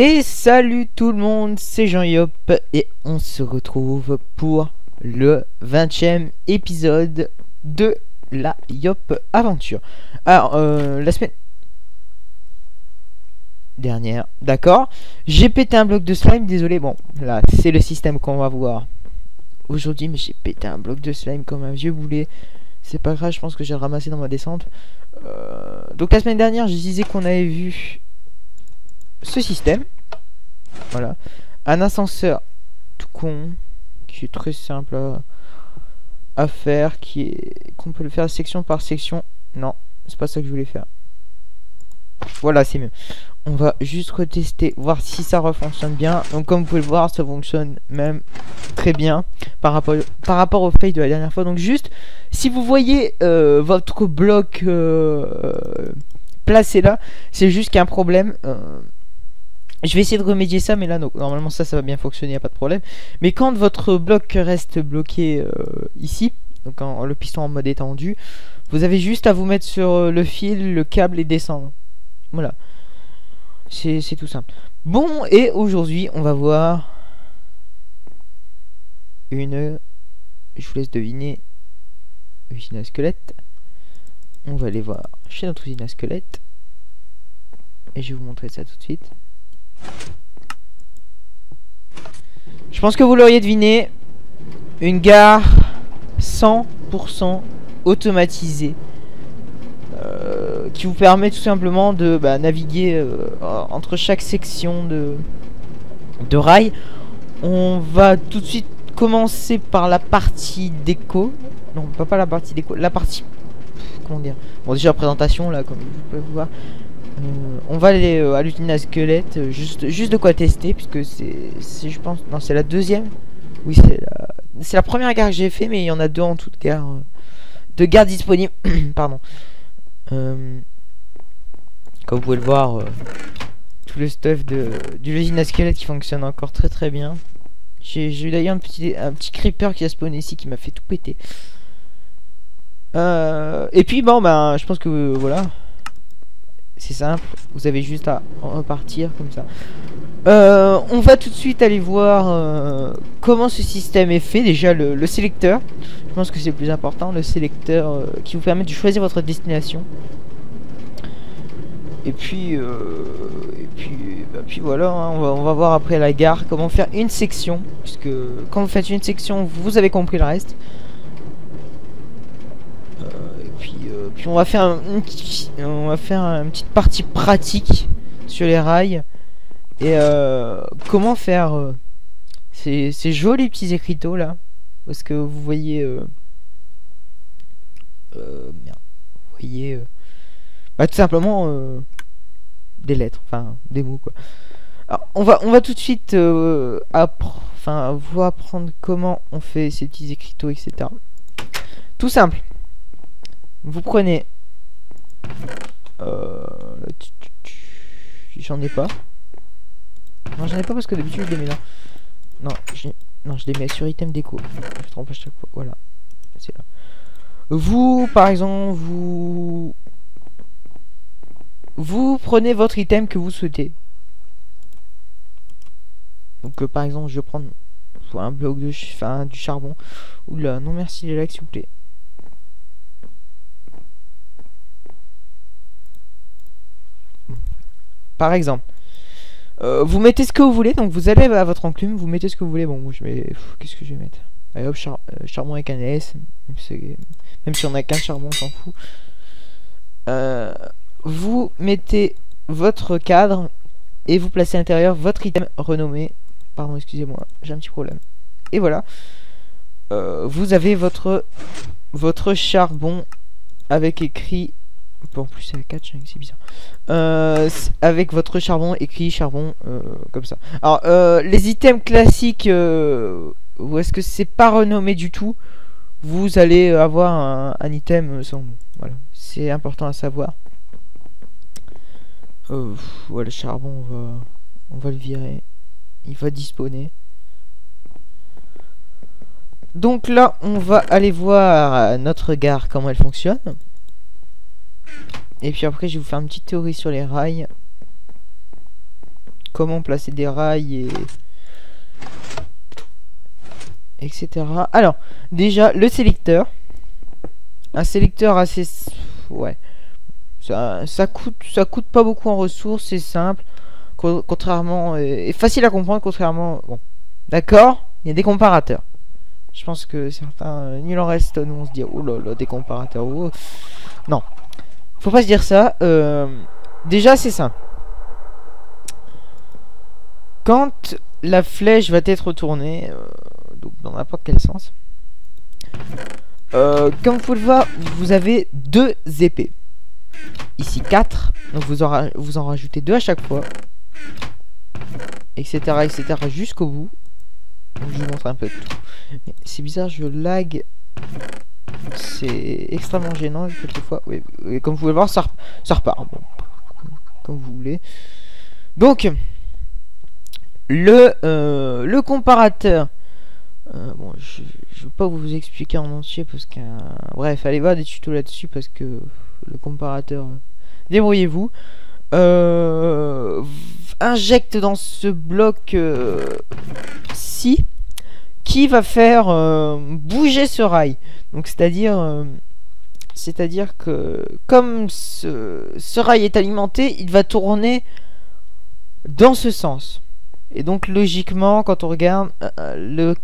Et salut tout le monde, c'est Jean Yop et on se retrouve pour le 20e épisode de la Yop Aventure. Alors, euh, la semaine dernière, d'accord, j'ai pété un bloc de slime, désolé, bon, là, c'est le système qu'on va voir aujourd'hui, mais j'ai pété un bloc de slime comme un vieux boulet. C'est pas grave, je pense que j'ai ramassé dans ma descente. Euh, donc la semaine dernière, je disais qu'on avait vu ce système. Voilà. Un ascenseur tout con, qui est très simple à, faire, qui est qu'on peut le faire section par section. Non, c'est pas ça que je voulais faire. Voilà, c'est mieux. On va juste retester, voir si ça refonctionne bien. Donc comme vous pouvez le voir, ça fonctionne même très bien par rapport, par rapport au fail de la dernière fois. Donc juste, si vous voyez euh, votre bloc euh, placé là, c'est juste qu'il y a un problème. Euh, je vais essayer de remédier ça, mais là, normalement, ça, ça va bien fonctionner, y a pas de problème. Mais quand votre bloc reste bloqué ici, donc le piston en mode étendu, vous avez juste à vous mettre sur le fil, le câble et descendre. Voilà. C'est tout simple. Bon, et aujourd'hui, on va voir une... Je vous laisse deviner. Usine à squelette. On va aller voir chez notre usine à squelette. Et je vais vous montrer ça tout de suite. Je pense que vous l'auriez deviné. Une gare 100% automatisée. Euh, qui vous permet tout simplement de bah, naviguer euh, entre chaque section de, de rail. On va tout de suite commencer par la partie déco. Non, pas, pas la partie déco, la partie... Comment dire? Bon, déjà, présentation, là, comme vous pouvez voir. Euh, on va aller à l'usine à squelette, juste, juste de quoi tester, puisque c'est, je pense... Non, c'est la deuxième Oui, c'est la... C'est la première gare que j'ai fait, mais il y en a deux en toute gare. de gare disponibles. Pardon. Euh, comme vous pouvez le voir, euh, tout le stuff de, l'usine à squelette qui fonctionne encore très très bien. J'ai eu d'ailleurs un petit, un petit creeper qui a spawné ici qui m'a fait tout péter. Euh, et puis bon ben je pense que voilà c'est simple vous avez juste à repartir comme ça on va tout de suite aller voir comment ce système est fait déjà le, le sélecteur je pense que c'est le plus important le sélecteur qui vous permet de choisir votre destination et puis, euh, bah, voilà, hein, on, va, on, va, voir après la gare comment faire une section. Puisque quand vous faites une section, vous avez compris le reste. Euh, et puis, euh, on va faire une, on va faire une petite partie pratique sur les rails. Et comment faire ces, ces, jolis petits écriteaux là? Parce que vous voyez... merde. Vous voyez... Bah, tout simplement des lettres, enfin des mots quoi. Alors, on va on va tout de suite euh, vous apprendre comment on fait ces petits écriteaux etc. Tout simple. Vous prenez euh, j'en ai pas. Non j'en ai pas parce que d'habitude je les mets là. Non, non je les mets sur item déco. Je trompe à chaque fois. Voilà. C'est là. Vous par exemple vous vous prenez votre item que vous souhaitez. Donc euh, par exemple, je vais prendre un bloc de enfin, du charbon. Oula, non merci les likes s'il vous plaît. Par exemple, euh, vous mettez ce que vous voulez, donc vous allez à votre enclume, vous mettez ce que vous voulez. Bon, je vais, qu'est-ce que je vais mettre? Allez hop, euh, charbon avec un S, même si, on a qu'un charbon, on s'en fout. Euh, vous mettez votre cadre et vous placez à l'intérieur votre item renommé. Pardon, excusez-moi, j'ai un petit problème. Et voilà. Vous avez votre votre charbon avec écrit en plus c'est 4 c'est bizarre euh, avec votre charbon écrit charbon euh, comme ça alors les items classiques où est-ce que c'est pas renommé du tout vous allez avoir un, item sans nom voilà c'est important à savoir euh, ouais, le charbon, on va, on va le virer. Il va disposer. Donc là, on va aller voir notre gare, comment elle fonctionne. Et puis après, je vais vous faire une petite théorie sur les rails. comment placer des rails et etc. Alors, déjà, le sélecteur. Un sélecteur assez... Ouais. Ça, ça, coûte, ça coûte pas beaucoup en ressources, c'est simple. Contrairement... Et facile à comprendre, contrairement... Bon. D'accord? Il y a des comparateurs. Je pense que certains... Nul en reste, nous on se dit... Oh là là, des comparateurs. Oh. Non. Faut pas se dire ça. Euh, déjà, c'est simple. Quand la flèche va être tournée... Euh, donc dans n'importe quel sens. Euh, comme vous pouvez le voir, vous avez deux épées. Ici 4. Donc vous en, vous rajoutez deux à chaque fois. Etc. etc. jusqu'au bout. Je vous montre un peu tout. C'est bizarre, je lag. C'est extrêmement gênant quelquefois. Oui, comme vous pouvez le voir, ça, ça repart. Bon, comme vous voulez. Donc, le, euh, comparateur euh, bon, je, je vais pas vous expliquer en entier parce que bref, allez voir des tutos là-dessus parce que le comparateur, débrouillez-vous. Euh, injecte dans ce bloc ci qui va faire bouger ce rail. Donc c'est-à-dire c'est-à-dire que comme ce, rail est alimenté, il va tourner dans ce sens. Et donc logiquement, quand on regarde, le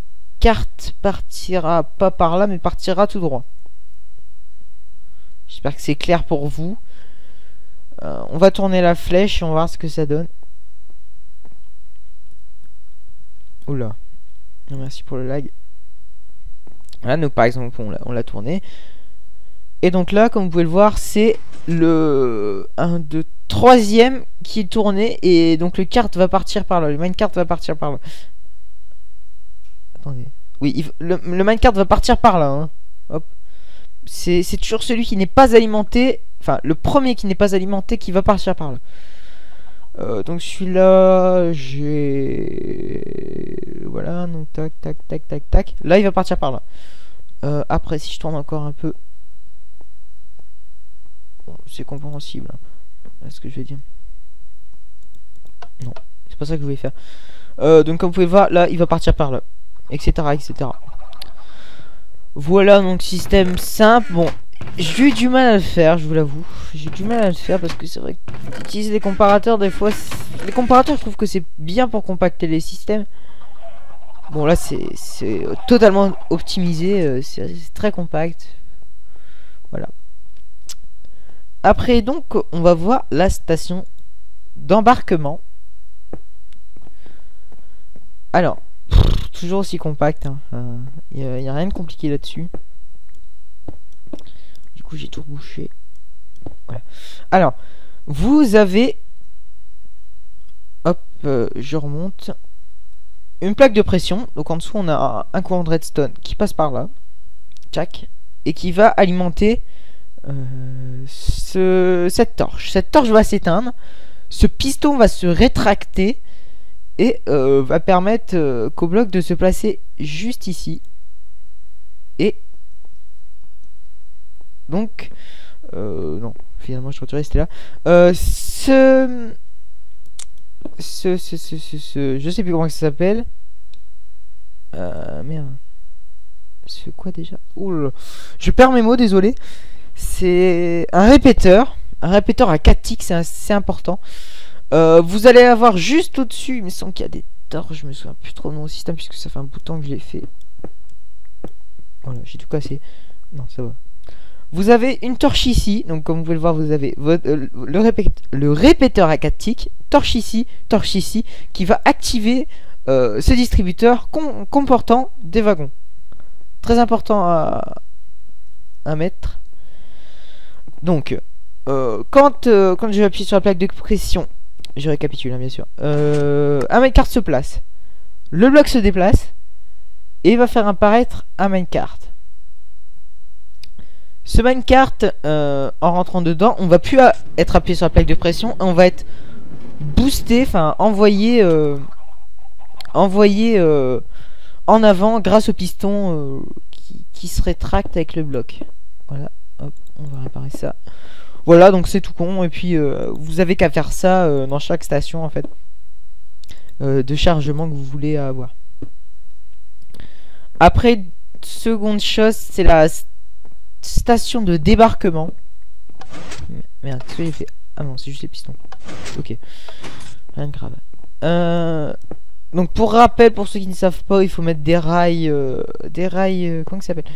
carte partira pas par là, mais partira tout droit. J'espère que c'est clair pour vous. Euh, on va tourner la flèche et on va voir ce que ça donne. Oula. Merci pour le lag. Voilà, donc par exemple, on l'a tourné. Et donc là, comme vous pouvez le voir, c'est le 1, 2, troisième qui est tourné. Et donc le carte va partir par là. Le main carte va partir par là. Oui, le, minecart va partir par là. Hein. C'est toujours celui qui n'est pas alimenté. Enfin, le premier qui n'est pas alimenté qui va partir par là. Euh, donc celui-là, j'ai... Tac, tac. Là, il va partir par là. Euh, après, si je tourne encore un peu... c'est compréhensible. Hein. ce que je vais dire. Non, c'est pas ça que je voulais faire. Euh, donc comme vous pouvez voir, là, il va partir par là etc etc voilà donc système simple bon j'ai eu du mal à le faire je vous l'avoue j'ai du mal à le faire parce que c'est vrai qu'utiliser des comparateurs des fois les comparateurs je trouve que c'est bien pour compacter les systèmes bon là c'est totalement optimisé euh, c'est très compact voilà après donc on va voir la station d'embarquement alors toujours aussi compact. Il hein. n'y a, rien de compliqué là-dessus. Du coup, j'ai tout rebouché. Alors, vous avez... Hop, euh, je remonte. Une plaque de pression. Donc en dessous, on a un courant de redstone qui passe par là. Tchac. Et qui va alimenter euh, ce, cette torche. Cette torche va s'éteindre. Ce piston va se rétracter et euh, va permettre euh, qu'au bloc de se placer juste ici et donc non finalement je suis resté là. Ce, ce, ce, ce, je sais plus comment ça s'appelle. Merde. Ce quoi déjà? Ouh je perds mes mots désolé. C'est un répéteur. Un répéteur à 4 ticks c'est important. Euh, vous allez avoir juste au-dessus, il me semble qu'il y a des torches, je me souviens plus trop de mon système puisque ça fait un bout de temps que je l'ai fait. Voilà, j'ai tout cassé. Non, ça va. Vous avez une torche ici, donc comme vous pouvez le voir, vous avez euh, le, répéteur à 4 ticks, torche ici, torche ici, qui va activer euh, ce distributeur comportant des wagons. Très important à, mettre. Donc, quand, quand je vais appuyer sur la plaque de pression, je récapitule, hein, bien sûr. Euh, un minecart se place. Le bloc se déplace. Et va faire apparaître un minecart. Ce minecart, euh, en rentrant dedans, on va plus être appuyé sur la plaque de pression. On va être boosté, enfin envoyé, euh, euh, en avant grâce au piston qui, qui, se rétracte avec le bloc. Voilà, on va réparer ça. Voilà, donc c'est tout con. Et puis, euh, vous avez qu'à faire ça euh, dans chaque station, en fait. de chargement que vous voulez avoir. Après, seconde chose, c'est la station de débarquement. Merde, fait? Ah non, c'est juste les pistons. Ok. Rien de grave. Euh, donc pour rappel, pour ceux qui ne savent pas, il faut mettre des rails... Euh, des rails... Euh, comment ça s'appelle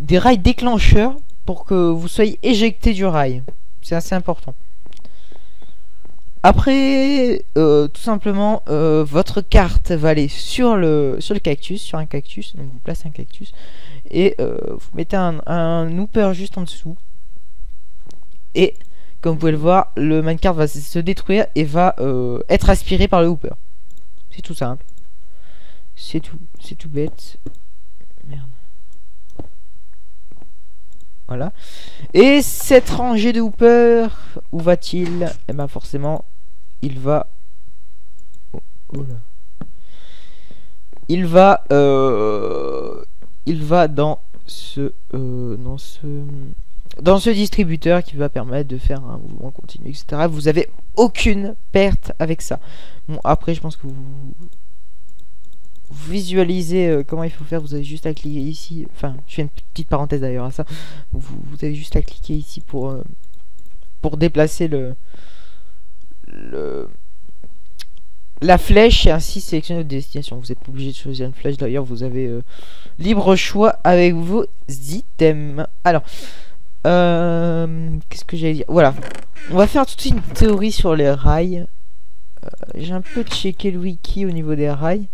Des rails déclencheurs pour que vous soyez éjecté du rail. C'est assez important. Après, tout simplement, votre carte va aller sur le, sur le cactus, sur un cactus. Donc vous placez un cactus. Et vous mettez un, un hooper juste en dessous. Et comme vous pouvez le voir, le minecart va se détruire et va euh, être aspiré par le hooper. C'est tout simple. C'est tout, bête. Merde. Voilà. Et cette rangée de hooper, où va-t-il? Eh ben forcément, il va... Oh, oh il va... Euh... Il va dans ce... Euh, dans ce dans ce distributeur qui va permettre de faire un mouvement continu, etc. Vous avez aucune perte avec ça. Bon, après, je pense que vous, visualisez euh, comment il faut faire. Vous avez juste à cliquer ici. Enfin, je fais une petite parenthèse d'ailleurs à ça. Vous, avez juste à cliquer ici pour, euh, pour déplacer le, le la flèche et ainsi sélectionner votre destination. Vous n'êtes pas obligé de choisir une flèche d'ailleurs. Vous avez euh, libre choix avec vos items. Alors. Euh, Qu'est-ce que j'allais dire? Voilà. On va faire tout de suite une théorie sur les rails. Euh, j'ai un peu checké le wiki au niveau des rails.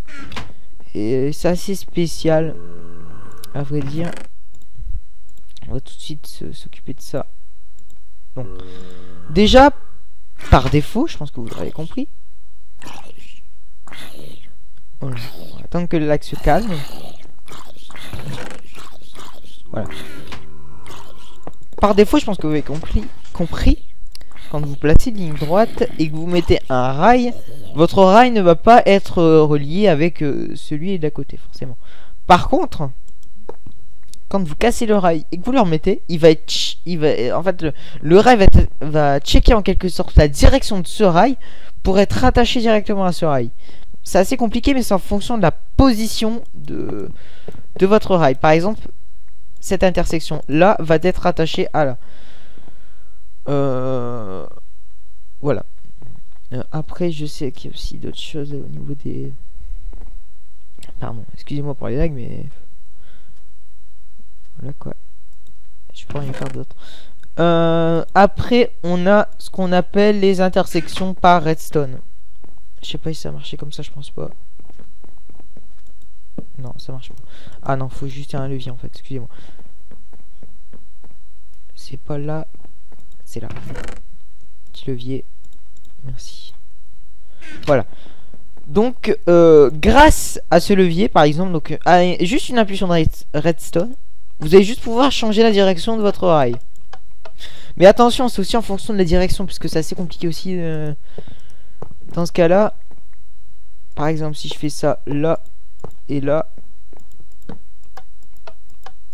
Et c'est assez spécial. À vrai dire. On va tout de suite s'occuper de ça. Bon. Déjà, par défaut, je pense que vous l'avez compris. Voilà. Attendre que l'axe se calme. Voilà par défaut, je pense que vous avez compris, quand vous placez une ligne droite et que vous mettez un rail, votre rail ne va pas être euh, relié avec euh, celui d'à côté, forcément. Par contre, quand vous cassez le rail et que vous le remettez, il va être, va, en fait, le, rail va, checker en quelque sorte la direction de ce rail pour être rattaché directement à ce rail. C'est assez compliqué, mais c'est en fonction de la position de votre rail. Par exemple, cette intersection là va être attachée à là. Euh, voilà. Euh, après, je sais qu'il y a aussi d'autres choses au niveau des. Pardon, excusez-moi pour les lags, mais. Voilà quoi. Je peux rien faire d'autre. Euh, après, on a ce qu'on appelle les intersections par redstone. Je sais pas si ça marchait comme ça, je pense pas. Non, ça marche pas. Ah non, faut juste un levier en fait, excusez-moi. C'est pas là, c'est là. Petit levier. Merci. Voilà. Donc, euh, grâce à ce levier, par exemple, donc juste une impulsion de redstone, vous allez juste pouvoir changer la direction de votre rail. Mais attention, c'est aussi en fonction de la direction, puisque c'est assez compliqué aussi. Euh, dans ce cas-là, par exemple, si je fais ça là et là,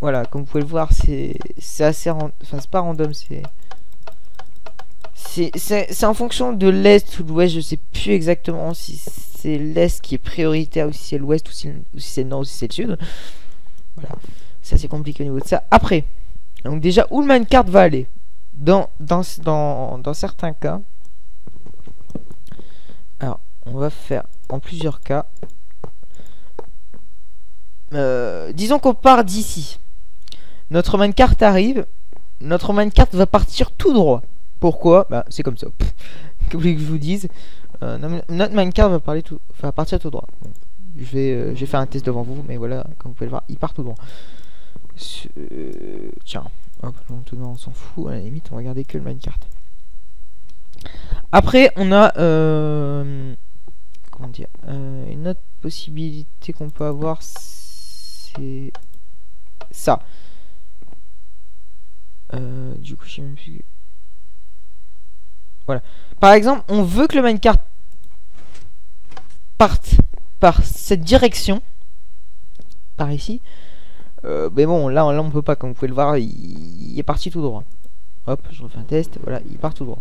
voilà, comme vous pouvez le voir, c'est assez... Enfin, c'est pas random, c'est... C'est en fonction de l'est ou de l'ouest, je sais plus exactement si c'est l'est qui est prioritaire ou si c'est l'ouest ou si, c'est le nord ou si c'est le sud. Voilà, c'est assez compliqué au niveau de ça. Après, donc déjà, où le minecart va aller dans, dans, dans, dans certains cas, alors, on va faire en plusieurs cas. Euh, disons qu'on part d'ici. Notre minecart arrive. Notre minecart va partir tout droit. Pourquoi? Bah c'est comme ça. que vous que je vous dise? Euh, Notre minecart va, parler tout, partir tout droit. je, vais, euh, je vais faire un test devant vous, mais voilà, comme vous pouvez le voir, il part tout droit. Euh, tiens, on s'en fout, à la limite, on va regarder que le minecart. Après, on a... comment dire Une autre possibilité qu'on peut avoir, c'est ça. Euh, du coup, je sais même plus. Voilà. Par exemple, on veut que le minecart parte par cette direction. Par ici. Euh, mais bon, là, là, on peut pas, comme vous pouvez le voir, il, est parti tout droit. Hop, je refais un test. Voilà, il part tout droit.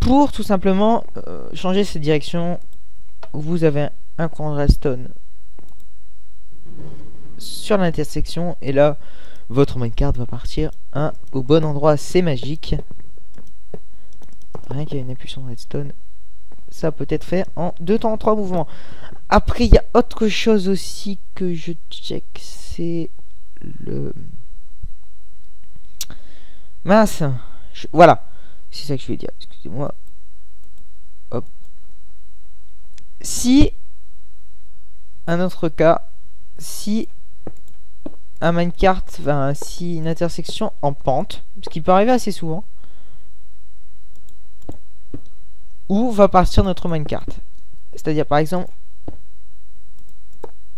Pour tout simplement euh, changer cette direction, vous avez un de redstone sur l'intersection. Et là votre minecart va partir un au bon endroit. C'est magique. Rien qu'à une impulsion redstone ça peut être fait en deux temps trois mouvements. Après il y a autre chose aussi que je check. C'est le mince. Voilà. C'est ça que je vais dire. Excusez-moi. Hop. Si un autre cas si un minecart, enfin, si une intersection en pente, ce qui peut arriver assez souvent, où va partir notre minecart. C'est-à-dire, par exemple,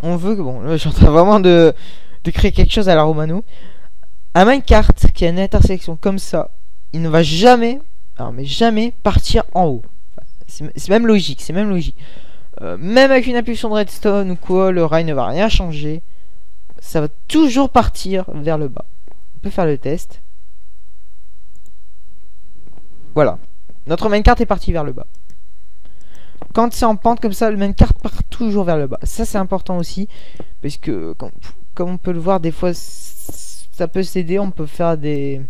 on veut, bon, je suis vraiment de, de créer quelque chose à la Romano. Un minecart qui a une intersection comme ça, il ne va jamais, alors mais jamais partir en haut. C'est même logique, c'est même logique. Euh, même avec une impulsion de redstone ou quoi, le rail ne va rien changer ça va toujours partir vers le bas. On peut faire le test. Voilà. Notre minecart est parti vers le bas. Quand c'est en pente comme ça, le minecart part toujours vers le bas. Ça, c'est important aussi. Parce que, comme on peut le voir, des fois, ça peut s'aider. On peut faire des,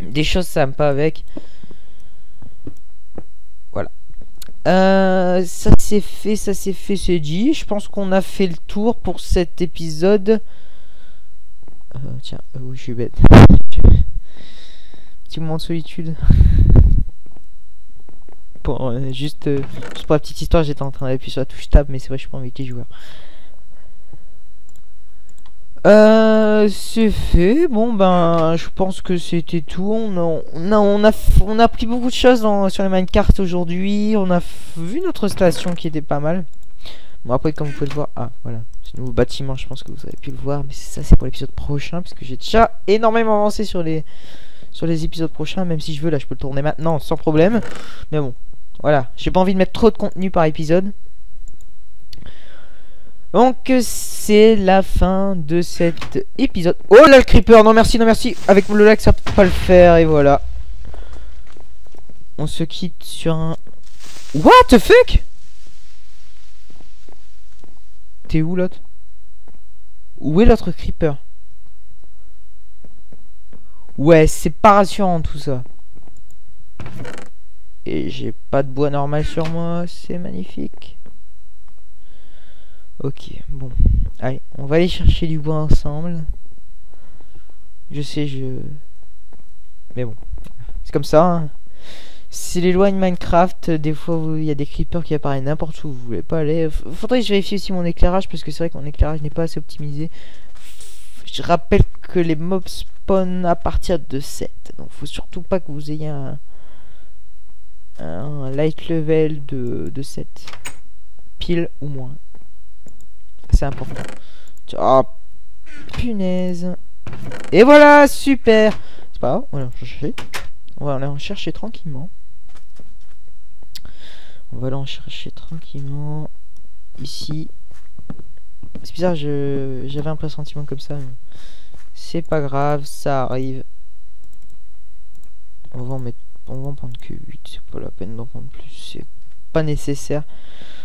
des choses sympas avec. Euh, ça c'est fait, ça c'est fait, c'est dit. Je pense qu'on a fait le tour pour cet épisode. Euh, tiens, euh, je suis bête. Petit moment de solitude. pour, juste, juste pour la petite histoire, j'étais en train d'appuyer sur la touche tab, mais c'est vrai, je suis pas les joueurs. Euh, c'est fait. Bon ben, je pense que c'était tout. On a, on a, on a, appris beaucoup de choses sur les minecarts aujourd'hui. On a vu notre station qui était pas mal. Bon après, comme vous pouvez le voir, ah voilà, ce nouveau bâtiment. Je pense que vous avez pu le voir, mais ça c'est pour l'épisode prochain, puisque j'ai déjà énormément avancé sur les, sur les épisodes prochains. Même si je veux, là, je peux le tourner maintenant sans problème. Mais bon, voilà, j'ai pas envie de mettre trop de contenu par épisode. Donc c'est la fin de cet épisode. Oh là le creeper, non merci, non merci. Avec le lac ça peut pas le faire et voilà. On se quitte sur un... What the fuck? T'es où l'autre? Où est l'autre creeper? Ouais, c'est pas rassurant tout ça. Et j'ai pas de bois normal sur moi, c'est magnifique. Ok, bon. Allez, on va aller chercher du bois ensemble. Je sais, je... Mais bon, c'est comme ça. Hein. C'est les lois de Minecraft. Des fois, il y a des creepers qui apparaissent n'importe où. Vous voulez pas aller. Faudrait que je vérifie aussi mon éclairage parce que c'est vrai que mon éclairage n'est pas assez optimisé. Je rappelle que les mobs spawn à partir de 7. Donc, faut surtout pas que vous ayez un, light level de, de 7. Pile ou moins c'est important. Oh, punaise. Et voilà, super. C'est pas grave, on va en chercher. On va aller en chercher tranquillement. On va aller en chercher tranquillement. Ici. C'est bizarre, j'avais un pressentiment comme ça. C'est pas grave, ça arrive. On va en mettre. On va en prendre que 8, c'est pas la peine d'en prendre plus, c'est pas nécessaire.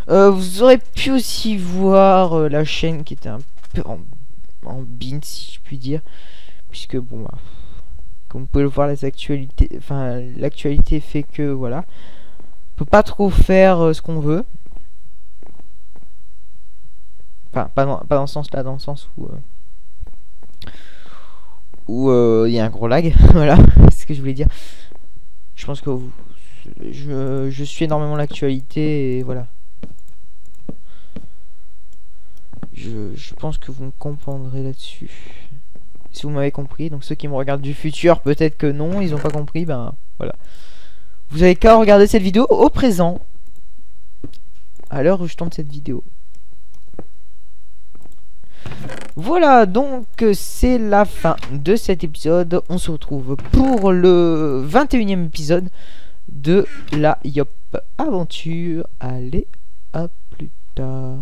Euh, vous aurez pu aussi voir euh, la chaîne qui était un peu en, en bin, si je puis dire. Puisque, bon, bah, comme vous pouvez le voir, les actualités, enfin, l'actualité fait que, voilà. On peut pas trop faire euh, ce qu'on veut. Enfin, pas dans, pas dans ce sens-là, dans le sens où... où il y a un gros lag, voilà, c'est ce que je voulais dire. Je pense que vous, je, suis énormément l'actualité et voilà. Je, pense que vous me comprendrez là-dessus. Si vous m'avez compris, donc ceux qui me regardent du futur, peut-être que non, ils ont pas compris, ben voilà. Vous avez qu'à regarder cette vidéo au présent. À l'heure où je tourne cette vidéo. Voilà, donc c'est la fin de cet épisode. On se retrouve pour le 21 e épisode de la Yop Aventure. Allez, à plus tard.